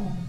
Oh.